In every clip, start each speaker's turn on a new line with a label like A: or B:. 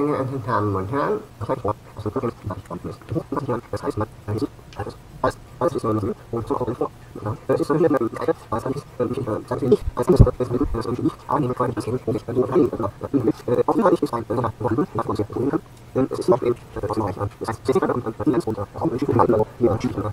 A: Menge an Damen und Herren. Das heißt, man kann sich alles, alles, alles ist nur und so auch vor. Das ist so hier, was kann ich, sagen Sie nicht, was kann ich, das ist das ist nicht, aber nehmen können, das hier, wo ich bei dir rein, auch immer nicht sein, was man sich tun kann, denn es ist noch eben, das ist noch reich an. Das heißt, 60 Grad und dann Bilanz runter, Raum, Schiff, Mann, hier, Schiff, Mann,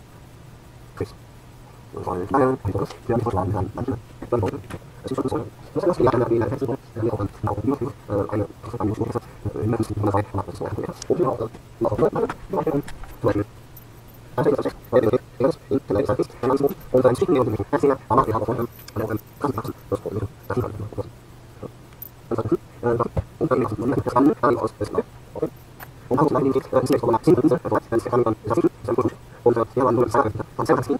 A: weil naja, die Songs, die haben vorschlagen haben, manche, dann Leute, es ist schon so, das ist ja eine Arena, das ist ja auch ein Video, eine Professor News, das in der Wüste, in der Zeit, macht das so ein Projekt, und genau, auch Leute, manche, zum Beispiel, ein Teil ist, weil der Ergebnis in der Zeit ist, ein ganzes Mund, und sein Schicken, und den Herzinger, aber macht die Haare von einem, an einem krassen Wachsen, das Problem, das ist ein Problem, das ist ein Gefühl, und dann die Wachsen, und das kann man aus, das ist ein Problem, und auch so lange, die geht, ist nicht so, wenn man 10 Minuten, also, wenn es der Kamin dann ist, das ist ein Problem, und ja, man nur das Sagen, und sehr, ganz viel,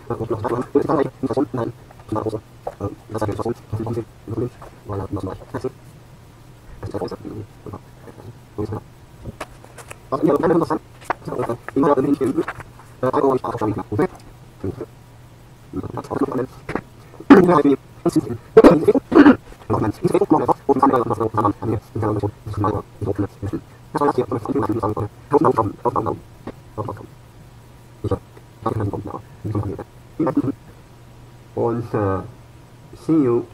A: Und uh, see you